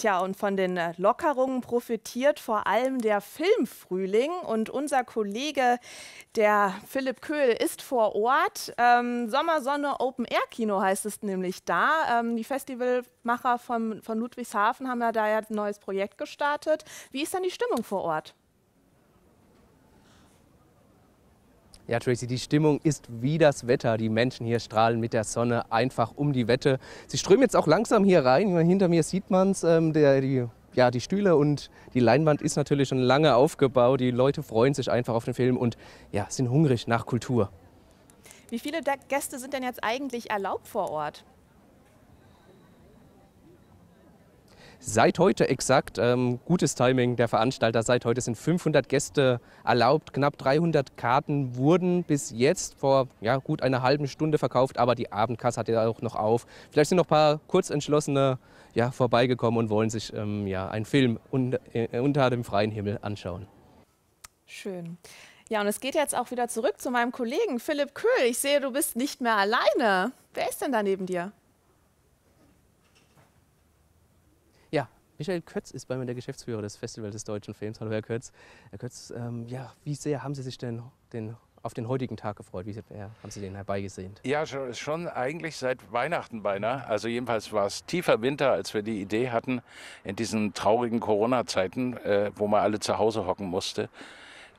Tja, und von den äh, Lockerungen profitiert vor allem der Filmfrühling. Und unser Kollege, der Philipp Köhl, ist vor Ort. Ähm, Sommersonne Open Air Kino heißt es nämlich da. Ähm, die Festivalmacher von, von Ludwigshafen haben ja da ja ein neues Projekt gestartet. Wie ist denn die Stimmung vor Ort? Ja, Tracy, die Stimmung ist wie das Wetter. Die Menschen hier strahlen mit der Sonne einfach um die Wette. Sie strömen jetzt auch langsam hier rein. Hinter mir sieht man es. Ähm, die, ja, die Stühle und die Leinwand ist natürlich schon lange aufgebaut. Die Leute freuen sich einfach auf den Film und ja, sind hungrig nach Kultur. Wie viele Gäste sind denn jetzt eigentlich erlaubt vor Ort? Seit heute exakt, ähm, gutes Timing der Veranstalter, seit heute sind 500 Gäste erlaubt. Knapp 300 Karten wurden bis jetzt vor ja, gut einer halben Stunde verkauft, aber die Abendkasse hat ja auch noch auf. Vielleicht sind noch ein paar Kurzentschlossene ja, vorbeigekommen und wollen sich ähm, ja, einen Film un äh, unter dem freien Himmel anschauen. Schön. Ja, und es geht jetzt auch wieder zurück zu meinem Kollegen Philipp Köhl. Ich sehe, du bist nicht mehr alleine. Wer ist denn da neben dir? Michael Kötz ist bei mir der Geschäftsführer des Festivals des deutschen Films. Hallo Herr Kötz. Herr Kötz, ähm, ja, wie sehr haben Sie sich denn den, auf den heutigen Tag gefreut? Wie haben Sie den herbeigesehnt? Ja, schon, schon eigentlich seit Weihnachten beinahe. Also jedenfalls war es tiefer Winter, als wir die Idee hatten, in diesen traurigen Corona-Zeiten, äh, wo man alle zu Hause hocken musste,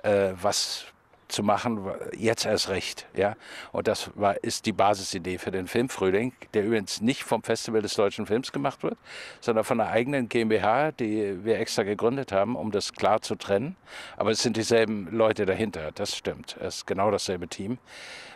äh, was zu machen, jetzt erst recht. Ja? Und das war, ist die Basisidee für den Filmfrühling, der übrigens nicht vom Festival des deutschen Films gemacht wird, sondern von einer eigenen GmbH, die wir extra gegründet haben, um das klar zu trennen. Aber es sind dieselben Leute dahinter, das stimmt. Es ist genau dasselbe Team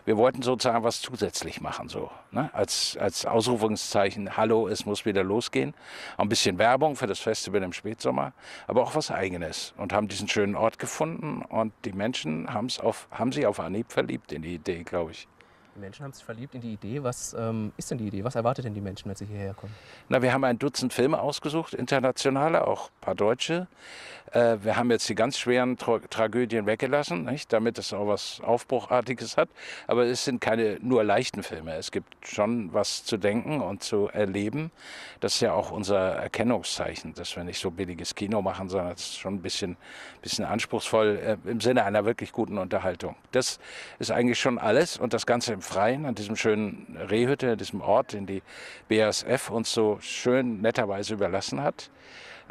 wir wollten sozusagen was zusätzlich machen, so ne? als, als Ausrufungszeichen, hallo, es muss wieder losgehen. Ein bisschen Werbung für das Festival im Spätsommer, aber auch was Eigenes und haben diesen schönen Ort gefunden und die Menschen haben's auf, haben sich auf Anhieb verliebt in die Idee, glaube ich. Die Menschen haben sich verliebt in die Idee. Was ähm, ist denn die Idee? Was erwartet denn die Menschen, wenn sie hierher kommen? Na, wir haben ein Dutzend Filme ausgesucht, internationale, auch paar deutsche. Äh, wir haben jetzt die ganz schweren Tra Tragödien weggelassen, nicht? damit es auch was Aufbruchartiges hat. Aber es sind keine nur leichten Filme. Es gibt schon was zu denken und zu erleben. Das ist ja auch unser Erkennungszeichen, dass wir nicht so billiges Kino machen, sondern es ist schon ein bisschen, bisschen anspruchsvoll äh, im Sinne einer wirklich guten Unterhaltung. Das ist eigentlich schon alles und das Ganze im Freien, an diesem schönen Rehhütte, diesem Ort, den die BASF uns so schön netterweise überlassen hat.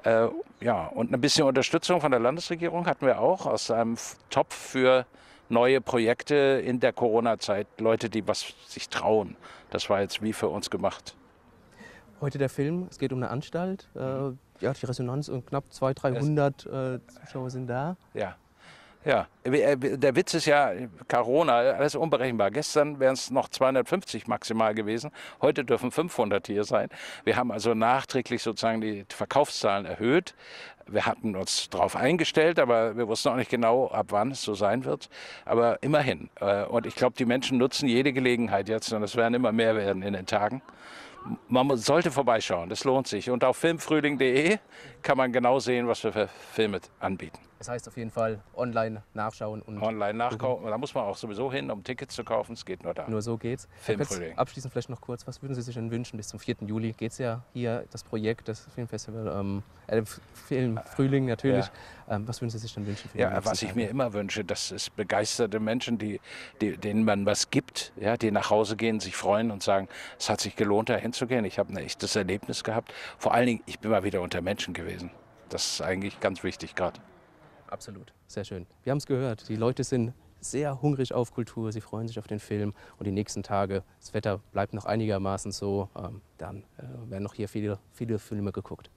Äh, ja, und ein bisschen Unterstützung von der Landesregierung hatten wir auch aus einem Topf für neue Projekte in der Corona-Zeit. Leute, die was sich trauen. Das war jetzt wie für uns gemacht. Heute der Film, es geht um eine Anstalt. Äh, ja, die Resonanz und knapp 200, 300 äh, Zuschauer sind da. Ja, ja, äh, der Witz ist ja, Corona, alles unberechenbar. Gestern wären es noch 250 maximal gewesen. Heute dürfen 500 hier sein. Wir haben also nachträglich sozusagen die Verkaufszahlen erhöht. Wir hatten uns darauf eingestellt, aber wir wussten auch nicht genau, ab wann es so sein wird. Aber immerhin. Äh, und ich glaube, die Menschen nutzen jede Gelegenheit jetzt und es werden immer mehr werden in den Tagen man sollte vorbeischauen, das lohnt sich. Und auf filmfrühling.de kann man genau sehen, was wir für Filme anbieten. Das heißt auf jeden Fall online nachschauen. Und online nachkaufen. Da muss man auch sowieso hin, um Tickets zu kaufen. Es geht nur da. Nur so geht's. Filmfrühling. Abschließend vielleicht noch kurz, was würden Sie sich denn wünschen? Bis zum 4. Juli geht es ja hier, das Projekt, das Filmfestival, ähm, äh, Filmfrühling natürlich. Ja. Ähm, was würden Sie sich denn wünschen? Ja, was ich mir immer wünsche, das ist begeisterte Menschen, die, die, denen man was gibt, ja, die nach Hause gehen, sich freuen und sagen, es hat sich gelohnt, da hinzugehen. Ich habe ein echtes Erlebnis gehabt. Vor allen Dingen, ich bin mal wieder unter Menschen gewesen. Das ist eigentlich ganz wichtig gerade. Absolut, sehr schön. Wir haben es gehört, die Leute sind sehr hungrig auf Kultur, sie freuen sich auf den Film und die nächsten Tage, das Wetter bleibt noch einigermaßen so, ähm, dann äh, werden noch hier viele, viele Filme geguckt.